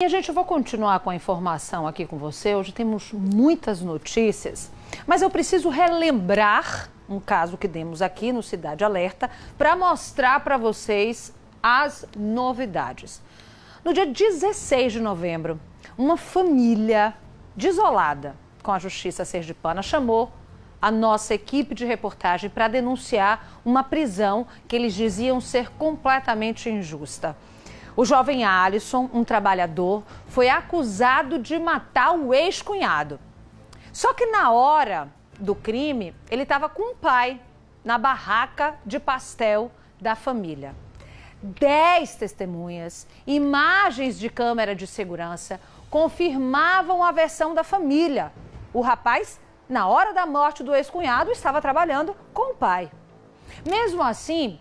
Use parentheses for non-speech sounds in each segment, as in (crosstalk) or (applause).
E a gente vai continuar com a informação aqui com você. Hoje temos muitas notícias, mas eu preciso relembrar um caso que demos aqui no Cidade Alerta para mostrar para vocês as novidades. No dia 16 de novembro, uma família desolada com a Justiça Sergipana chamou a nossa equipe de reportagem para denunciar uma prisão que eles diziam ser completamente injusta. O jovem Alisson, um trabalhador, foi acusado de matar o ex-cunhado. Só que na hora do crime, ele estava com o pai na barraca de pastel da família. Dez testemunhas, imagens de câmera de segurança confirmavam a versão da família. O rapaz, na hora da morte do ex-cunhado, estava trabalhando com o pai. Mesmo assim,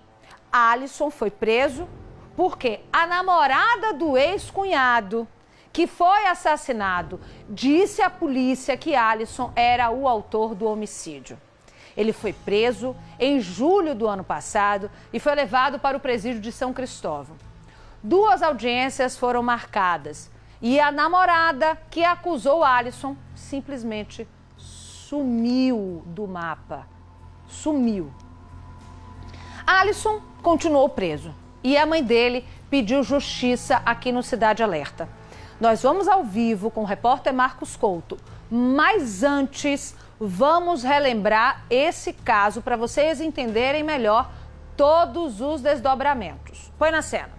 Alisson foi preso porque a namorada do ex-cunhado, que foi assassinado, disse à polícia que Alisson era o autor do homicídio. Ele foi preso em julho do ano passado e foi levado para o presídio de São Cristóvão. Duas audiências foram marcadas e a namorada que acusou Alisson simplesmente sumiu do mapa. Sumiu. Alisson continuou preso e a mãe dele pediu justiça aqui no Cidade Alerta. Nós vamos ao vivo com o repórter Marcos Couto, mas antes vamos relembrar esse caso para vocês entenderem melhor todos os desdobramentos. Põe na cena.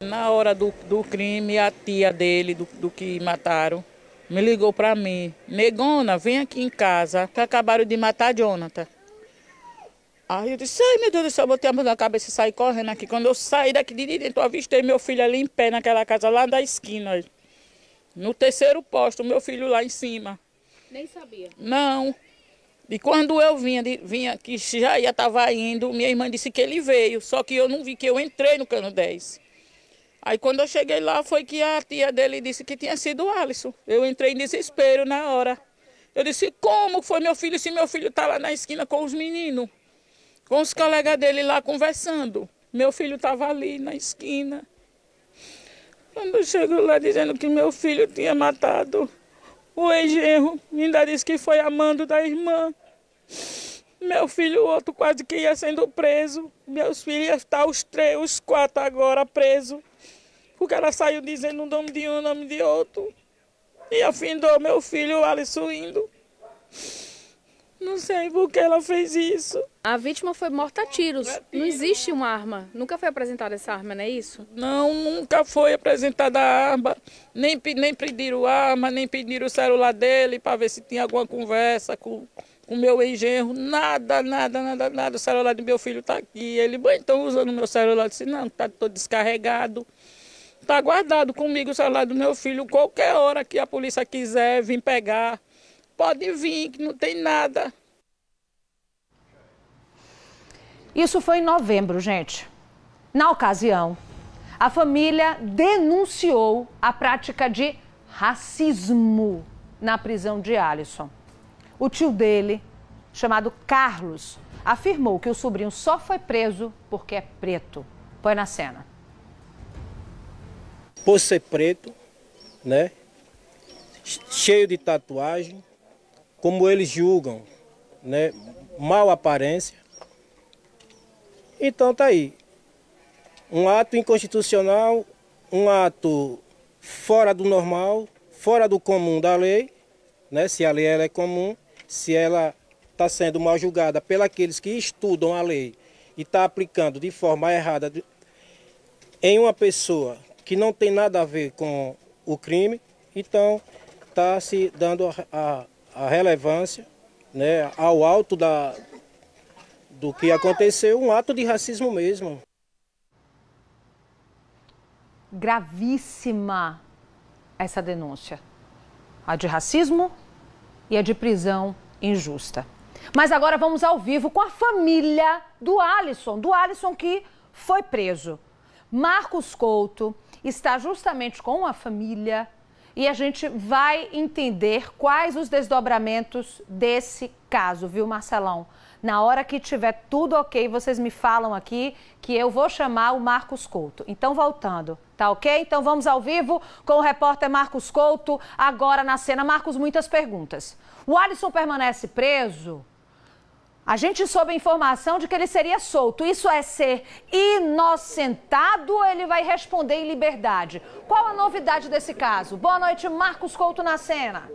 Na hora do, do crime, a tia dele, do, do que mataram, me ligou para mim. Negona, vem aqui em casa, que acabaram de matar Jonathan. Aí eu disse, ai meu Deus do céu, eu botei a mão na cabeça e saí correndo aqui. Quando eu saí daqui de dentro, eu avistei meu filho ali em pé naquela casa lá da esquina. No terceiro posto, meu filho lá em cima. Nem sabia? Não. E quando eu vinha, vinha que já ia estava indo, minha irmã disse que ele veio. Só que eu não vi que eu entrei no cano 10. Aí quando eu cheguei lá, foi que a tia dele disse que tinha sido o Alisson. Eu entrei em desespero na hora. Eu disse, como foi meu filho se meu filho está lá na esquina com os meninos? Com os colegas dele lá conversando. Meu filho estava ali na esquina. Quando chegou lá dizendo que meu filho tinha matado o ex-genro, ainda disse que foi amando da irmã. Meu filho, o outro, quase que ia sendo preso. Meus filhos estão os três, os quatro agora presos. Porque ela saiu dizendo o nome de um, o nome de outro. E afindou meu filho, Alisson, indo. Não sei por que ela fez isso. A vítima foi morta a tiros. Não existe uma arma. Nunca foi apresentada essa arma, não é isso? Não, nunca foi apresentada a arma. Nem, nem pediram arma, nem pediram o celular dele para ver se tinha alguma conversa com o meu engenho. Nada, nada, nada, nada. O celular do meu filho está aqui. Ele, bem, então usando o meu celular. Eu disse, não, está todo descarregado. Está guardado comigo o celular do meu filho. Qualquer hora que a polícia quiser vir pegar Pode vir, que não tem nada. Isso foi em novembro, gente. Na ocasião, a família denunciou a prática de racismo na prisão de Alisson. O tio dele, chamado Carlos, afirmou que o sobrinho só foi preso porque é preto. Põe na cena. Por ser preto, né? Cheio de tatuagem, como eles julgam, né, mal aparência. Então tá aí. Um ato inconstitucional, um ato fora do normal, fora do comum da lei, né, se a lei ela é comum, se ela está sendo mal julgada pelos que estudam a lei e está aplicando de forma errada em uma pessoa que não tem nada a ver com o crime, então está se dando a, a a relevância né, ao alto da, do que aconteceu, um ato de racismo mesmo. Gravíssima essa denúncia. A de racismo e a de prisão injusta. Mas agora vamos ao vivo com a família do Alisson, do Alisson que foi preso. Marcos Couto está justamente com a família e a gente vai entender quais os desdobramentos desse caso, viu, Marcelão? Na hora que tiver tudo ok, vocês me falam aqui que eu vou chamar o Marcos Couto. Então, voltando, tá ok? Então, vamos ao vivo com o repórter Marcos Couto, agora na cena. Marcos, muitas perguntas. O Alisson permanece preso? A gente soube a informação de que ele seria solto. Isso é ser inocentado ou ele vai responder em liberdade? Qual a novidade desse caso? Boa noite, Marcos Couto na cena.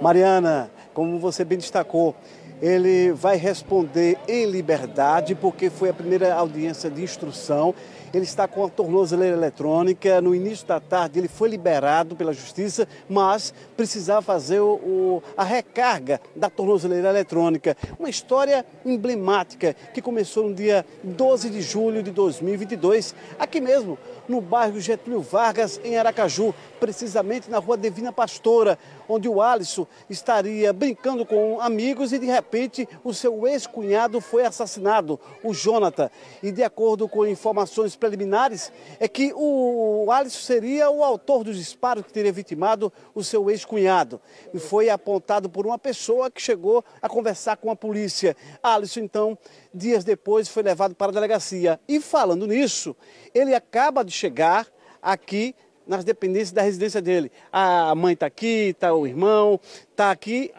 Mariana, como você bem destacou, ele vai responder em liberdade, porque foi a primeira audiência de instrução. Ele está com a tornozeleira eletrônica. No início da tarde, ele foi liberado pela justiça, mas precisava fazer o, o, a recarga da tornozeleira eletrônica. Uma história emblemática que começou no dia 12 de julho de 2022, aqui mesmo, no bairro Getúlio Vargas, em Aracaju, precisamente na rua Divina Pastora, onde o Alisson estaria brincando com amigos e de repente o seu ex-cunhado foi assassinado, o Jonathan. E de acordo com informações preliminares, é que o Alisson seria o autor dos disparos que teria vitimado o seu ex-cunhado. E foi apontado por uma pessoa que chegou a conversar com a polícia. Alisson, então, dias depois foi levado para a delegacia. E falando nisso, ele acaba de chegar aqui nas dependências da residência dele. A mãe está aqui, está o irmão, está aqui.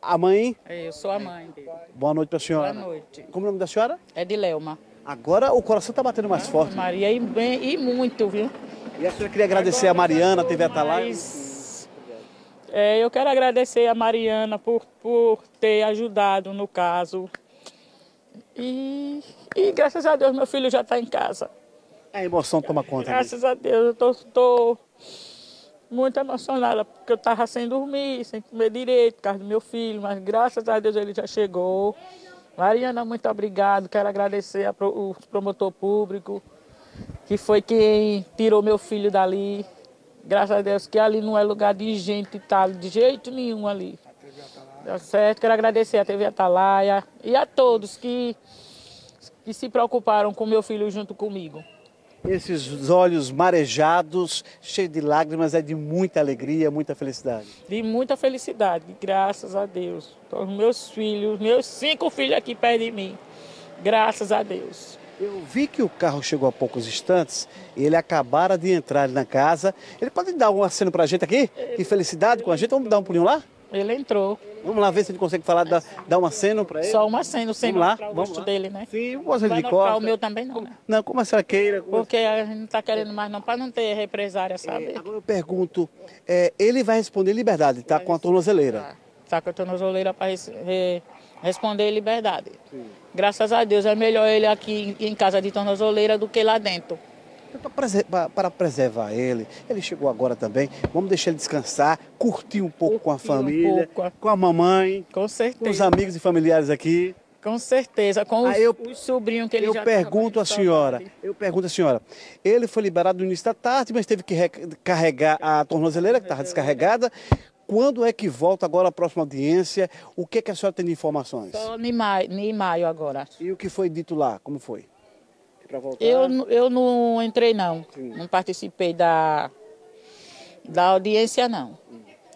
A mãe? Eu sou a mãe dele. Boa noite para a senhora. Boa noite. Como é o nome da senhora? É de Lelma. Agora o coração está batendo mais forte. Maria, e, bem, e muito, viu? E a senhora queria agradecer a Mariana, a TV? Mas, é, eu quero agradecer a Mariana por, por ter ajudado no caso. E, e graças a Deus meu filho já está em casa. A emoção toma conta. Graças a Deus, eu estou muito emocionada, porque eu estava sem dormir, sem comer direito, por causa do meu filho, mas graças a Deus ele já chegou. Mariana, muito obrigado. Quero agradecer pro, promotor público, que foi quem tirou meu filho dali. Graças a Deus que ali não é lugar de gente tal, de jeito nenhum ali. Tá certo? Quero agradecer a TV Atalaia e a todos que, que se preocuparam com meu filho junto comigo. Esses olhos marejados, cheios de lágrimas, é de muita alegria, muita felicidade. De muita felicidade, graças a Deus. Os meus filhos, meus cinco filhos aqui perto de mim. Graças a Deus. Eu vi que o carro chegou há poucos instantes, ele acabara de entrar na casa. Ele pode dar um aceno para a gente aqui? Que felicidade com a gente. Vamos dar um pulinho lá? Ele entrou. Vamos lá ver se ele consegue falar, dar, dar um aceno para ele. Só um aceno, sem lá, mostrar o vamos rosto lá. dele, né? Sim, gosto de Vai costa. mostrar o meu também não, né? Não, como a senhora queira. como- Porque a gente não está querendo mais não, para não ter represária, sabe? Agora eu pergunto, é, ele vai responder liberdade, tá? Com a tornozeleira. Tá com a tornozeleira para responder em liberdade. Graças a Deus, é melhor ele aqui em em casa de tornozeleira do que lá dentro. Pra- Para preservar ele, ele chegou agora também. Vamos deixar ele descansar, curtir um pouco com a Curtir um família, pouco. com a mamãe, Com com os certeza. amigos e familiares aqui. Com certeza. Com os, Ah, eu- os sobrinhos que ele Eu já pergunto tava à senhora, eu pergunto à senhora, ele foi liberado no início da tarde, mas teve que carregar a tornozeleira que estava descarregada. Quando é que volta agora a próxima audiência? O que, é que a senhora tem de informações? Só em maio, em maio agora. E o que foi dito lá? Como foi? Para voltar? Eu, eu não entrei, não. Não participei da, da audiência, não.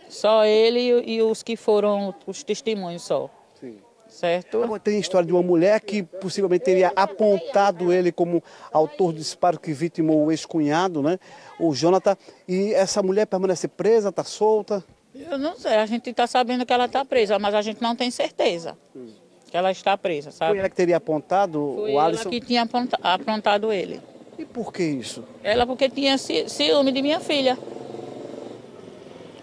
Só ele e, e os que foram os testemunhos só. Sim. Certo? Agora, Tem a história de uma mulher que possivelmente teria apontado ele como autor do disparo que vitimou o ex-cunhado, né? O Jonathan. E essa mulher permanece presa, está solta. Eu não sei, a gente está sabendo que ela está presa, mas a gente não tem certeza que ela está presa, Foi sabe? ela que teria apontado Foi o ela Alisson. que tinha aponta- aprontado ele. E por que isso? Ela porque tinha ci- ciúme de minha filha.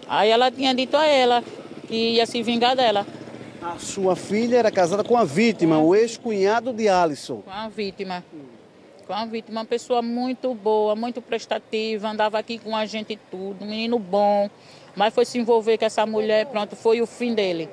Aí ela tinha dito a ela que ia se vingar dela, A sua filha era casada com a vítima, o ex-cunhado de Alisson. com a vítima. Com a vítima, uma pessoa muito boa, muito prestativa, andava aqui com a gente e tudo, um menino bom. Mas foi se envolver com essa mulher, pronto, foi o fim dele.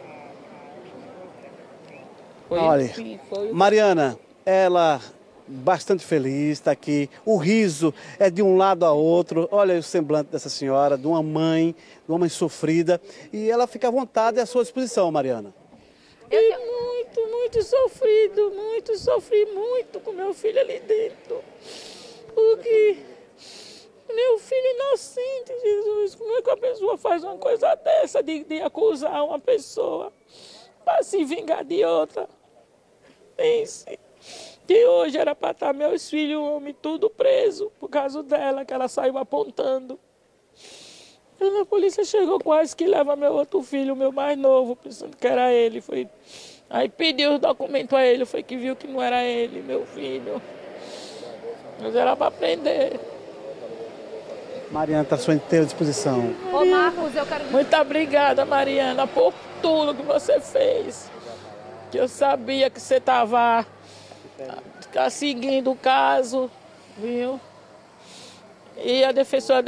Foi Olha, foi o Mariana, ela bastante feliz, está aqui. O riso é de um lado a outro. Olha o semblante dessa senhora, de uma mãe, de uma mãe sofrida. E ela fica à vontade à sua disposição, Mariana. E muito, muito sofrido, muito, sofri muito com meu filho ali dentro. Porque meu filho inocente, Jesus, como é que a pessoa pessoa faz uma coisa dessa, de, de acusar uma pessoa para se vingar de outra. Pense que hoje era para estar meus filhos, homem, tudo preso por causa dela, que ela saiu apontando. E a polícia chegou quase que leva meu outro filho, meu mais novo, pensando que era ele. Foi... Aí pediu os documentos a ele, foi que viu que não era ele, meu filho. Mas era para prender. Mariana está à sua inteira disposição. Ô Marcos, eu quero. Muito obrigada, Mariana, por tudo que você fez. Que eu sabia que você estava seguindo o caso, viu? E a defensora,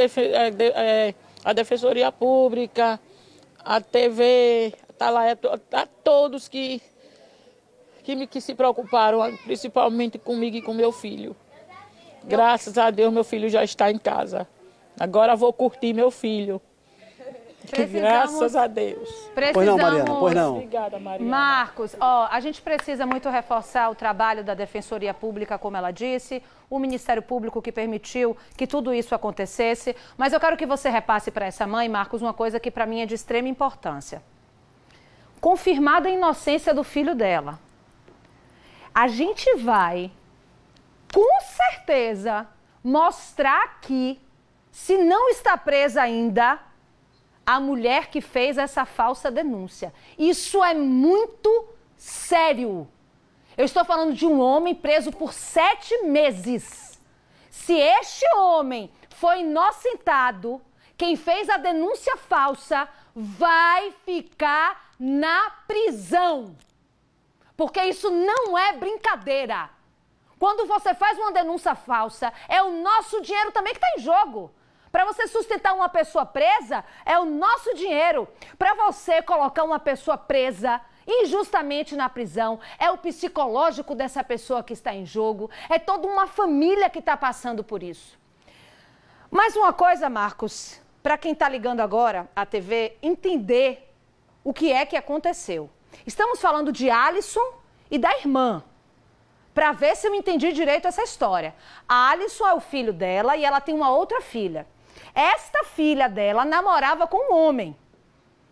a, Defensoria Pública, a TV, tá lá, a todos que, que, que se preocuparam, principalmente comigo e com meu filho. Graças a Deus, meu filho já está em casa. Agora vou curtir meu filho. Graças a Deus. Precisamos... Pois não, Mariana, pois não. Obrigada, Mariana. Marcos, ó, a gente precisa muito reforçar o trabalho da Defensoria Pública, como ela disse, o Ministério Público que permitiu que tudo isso acontecesse. Mas eu quero que você repasse para essa mãe, Marcos, uma coisa que para mim é de extrema importância. Confirmada a inocência do filho dela, a gente vai, com certeza, mostrar aqui, se não está presa ainda, a mulher que fez essa falsa denúncia. Isso é muito sério. Eu estou falando de um homem preso por sete meses. Se este homem foi inocentado, quem fez a denúncia falsa vai ficar na prisão. Porque isso não é brincadeira. Quando você faz uma denúncia falsa, é o nosso dinheiro também que está em jogo. Para você sustentar uma pessoa presa, é o nosso dinheiro. Para você colocar uma pessoa presa injustamente na prisão, é o psicológico dessa pessoa que está em jogo, é toda uma família que está passando por isso. Mais uma coisa, Marcos, para quem está ligando agora à TV, entender o que é que aconteceu. Estamos falando de Alisson e da irmã. Para ver se eu entendi direito essa história. A Alisson é o filho dela e ela tem uma outra filha. Esta filha dela namorava com um homem,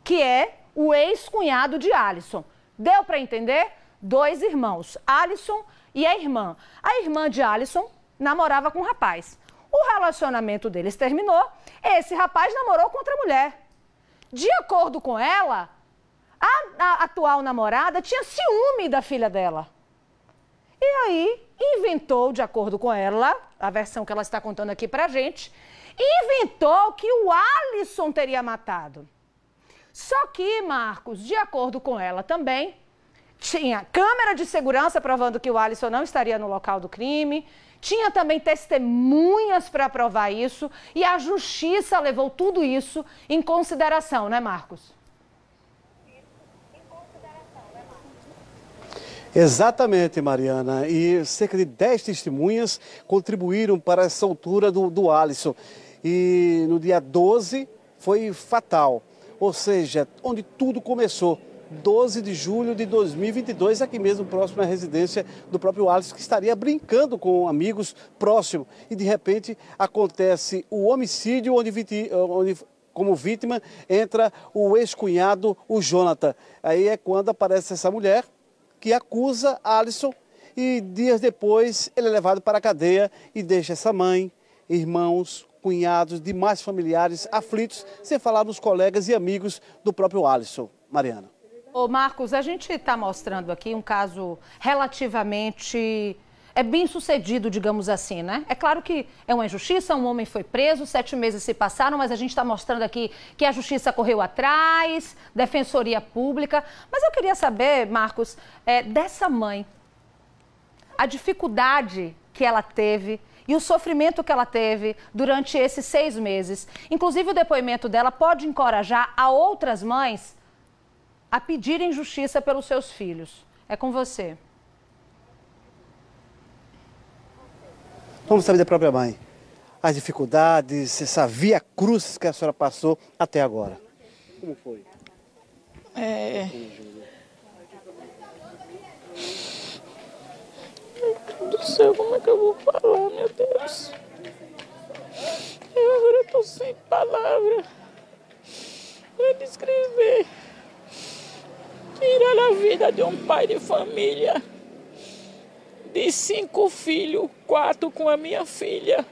que é o ex-cunhado de Alison. Deu para entender? Dois irmãos, Alison e a irmã. A irmã de Alison namorava com um rapaz. O relacionamento deles terminou. Esse rapaz namorou com outra mulher. De acordo com ela, a, a atual namorada tinha ciúme da filha dela. E aí inventou, de acordo com ela, a versão que ela está contando aqui pra gente, inventou que o Alisson teria matado. Só que, Marcos, de acordo com ela também, tinha câmera de segurança provando que o Alisson não estaria no local do crime, tinha também testemunhas para provar isso e a justiça levou tudo isso em consideração, né, Marcos? Exatamente, Mariana. E cerca de 10 testemunhas contribuíram para essa altura do, do Alisson e no dia 12 foi fatal, ou seja, onde tudo começou. 12 de julho de 2022, aqui mesmo próximo à residência do próprio Alisson, que estaria brincando com amigos próximos. E de repente acontece o homicídio, onde, onde como vítima entra o ex-cunhado, o Jonathan. Aí é quando aparece essa mulher que acusa Alisson e dias depois ele é levado para a cadeia e deixa essa mãe, irmãos, cunhados, demais familiares aflitos, sem falar nos colegas e amigos do próprio Alisson. Mariana. Ô Marcos, a gente está mostrando aqui um caso relativamente é bem sucedido, digamos assim, né? É claro que é uma injustiça, um homem foi preso, sete meses se passaram, mas a gente está mostrando aqui que a justiça correu atrás, defensoria pública. Mas eu queria saber, Marcos, é, dessa mãe, a dificuldade que ela teve e o sofrimento que ela teve durante esses seis meses. Inclusive, o depoimento dela pode encorajar a outras mães a pedirem justiça pelos seus filhos. É com você. Vamos saber da própria mãe. As dificuldades, essa via cruz que a senhora passou até agora. Como foi? É. do céu, como é que eu vou falar, meu Deus? Eu agora estou sem palavra. para descrever. Tirar a vida de um pai de família. De cinco filhos, quatro com a minha filha.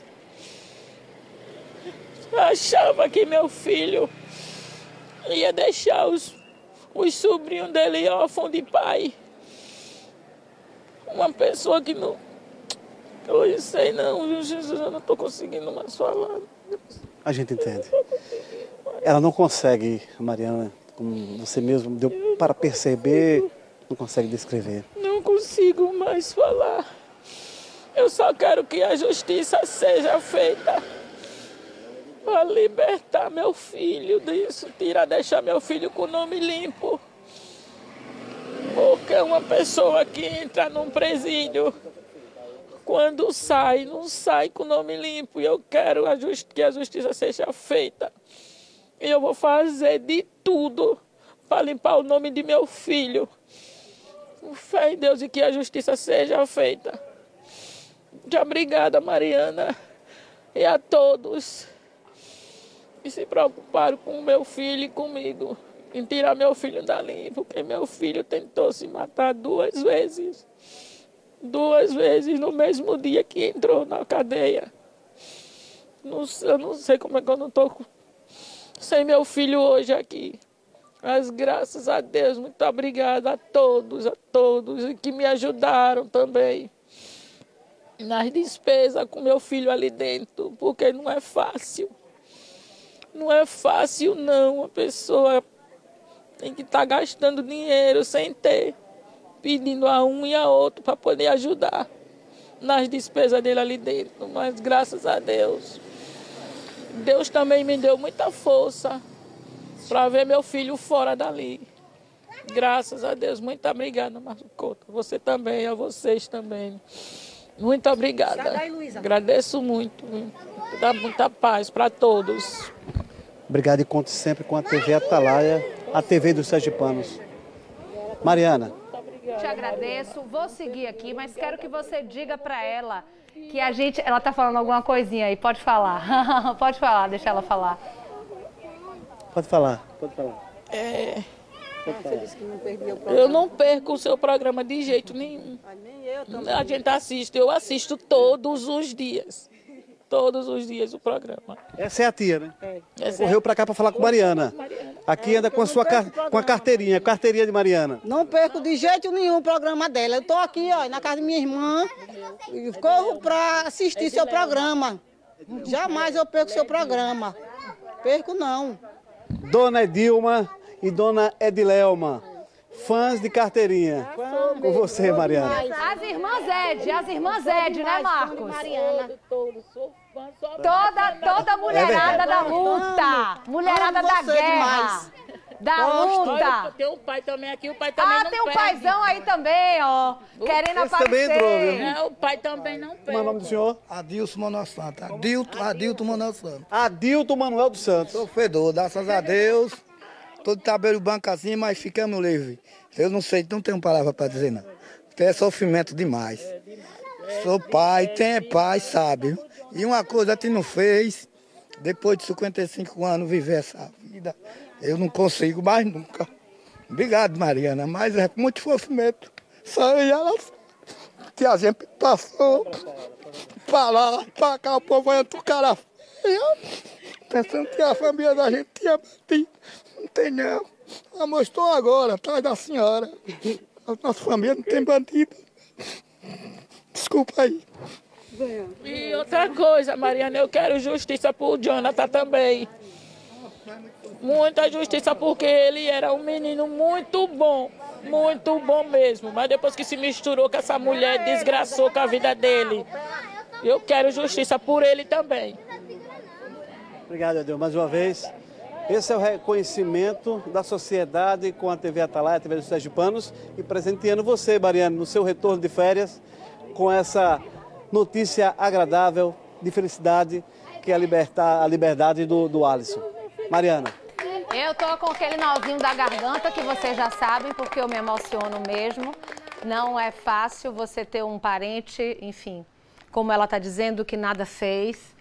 Achava que meu filho ia deixar os, os sobrinhos dele órfãos de pai. Uma pessoa que não. Eu sei não, Jesus, eu não estou conseguindo mais falar. A gente entende. Ela não consegue, Mariana, como você mesmo deu para perceber, não consegue descrever. Não consigo mais falar. Eu só quero que a justiça seja feita para libertar meu filho disso, tirar, deixar meu filho com o nome limpo. Porque uma pessoa que entra num presídio, quando sai, não sai com o nome limpo. E eu quero a que a justiça seja feita. E eu vou fazer de tudo para limpar o nome de meu filho. Fé em Deus e que a justiça seja feita. Muito obrigada, Mariana. E a todos que se preocuparam com o meu filho e comigo. Em tirar meu filho dali, porque meu filho tentou se matar duas vezes. Duas vezes no mesmo dia que entrou na cadeia. Não, eu não sei como é que eu não estou sem meu filho hoje aqui. Mas graças a Deus, muito obrigada a todos, a todos que me ajudaram também nas despesas com meu filho ali dentro, porque não é fácil. Não é fácil, não. A pessoa tem que estar tá gastando dinheiro sem ter, pedindo a um e a outro para poder ajudar nas despesas dele ali dentro. Mas graças a Deus, Deus também me deu muita força para ver meu filho fora dali. Graças a Deus. Muito obrigada, Marcota. Você também, a vocês também. Muito obrigada. Agradeço muito. Dá muita paz para todos. Obrigado e conte sempre com a TV Atalaia, a TV dos Sergipanos. Mariana. Te agradeço. Vou seguir aqui, mas quero que você diga para ela que a gente. Ela tá falando alguma coisinha aí. Pode falar. (laughs) pode falar, deixa ela falar. Pode falar, pode falar. É. Eu não perco o seu programa de jeito nenhum. A gente assiste, eu assisto todos os dias todos os dias o programa. Essa é a tia, né? É. Correu para cá para falar com Mariana. Aqui anda com a sua com a carteirinha, carteirinha de Mariana. Não perco de jeito nenhum o programa dela. Eu estou aqui, ó, na casa de minha irmã, e corro para assistir seu programa. Jamais eu perco seu programa. Perco não. Dona Edilma e Dona Edilelma fãs de carteirinha. Com você, Mariana. As irmãs Ed, as irmãs Ed, né, Marcos? Mariana. Toda, toda mulherada é da luta. Mulherada da guerra. Da luta. Tem o pai também aqui, o pai também ah, não tem um paizão aí também, ó. Querendo Esse aparecer. também entrou, viu? É, o pai também não perde. Como é o nome do senhor? Adilson Manuel Santos. Adilto, Adilto Manuel Santos. Adilto Manuel dos Santos. Sofredor, graças a Deus todo tabelo banco assim, mas ficamos livres. Eu não sei, não tenho palavra para dizer não. Porque é sofrimento demais. Sou pai, tem é pai, sabe. E uma coisa que não fez, depois de 55 anos, viver essa vida, eu não consigo mais nunca. Obrigado, Mariana, mas é muito sofrimento. Só ela que a gente passou para lá, para cá, o povo entra o cara pensando que a família da gente tinha batido. Não tem não. Ah, mostrou agora, atrás da senhora. A nossa família não tem bandido. Desculpa aí. E outra coisa, Mariana, eu quero justiça por Jonathan também. Muita justiça porque ele era um menino muito bom, muito bom mesmo. Mas depois que se misturou com essa mulher, desgraçou com a vida dele. Eu quero justiça por ele também. Obrigado, Adel, mais uma vez. Esse é o reconhecimento da sociedade com a TV Atalaia, a TV dos Sergipanos, e presenteando você, Mariana, no seu retorno de férias, com essa notícia agradável de felicidade, que é a, libertar, a liberdade do, do Alisson. Mariana. Eu tô com aquele novinho da garganta que vocês já sabem, porque eu me emociono mesmo. Não é fácil você ter um parente, enfim, como ela está dizendo, que nada fez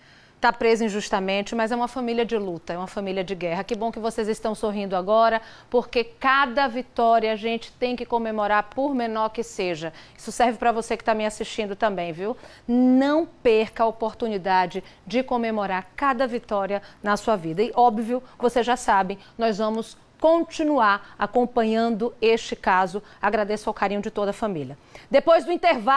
está presa injustamente, mas é uma família de luta, é uma família de guerra. Que bom que vocês estão sorrindo agora, porque cada vitória a gente tem que comemorar, por menor que seja. Isso serve para você que está me assistindo também, viu? Não perca a oportunidade de comemorar cada vitória na sua vida. E óbvio, vocês já sabem, nós vamos continuar acompanhando este caso. Agradeço ao carinho de toda a família. Depois do intervalo.